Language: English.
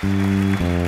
Mm-hmm.